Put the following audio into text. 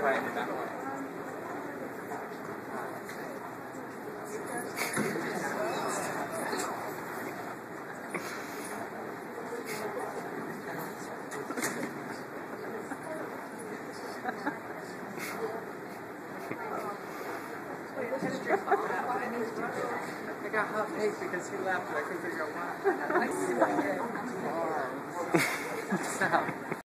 I got hot face because he left and I couldn't figure out why.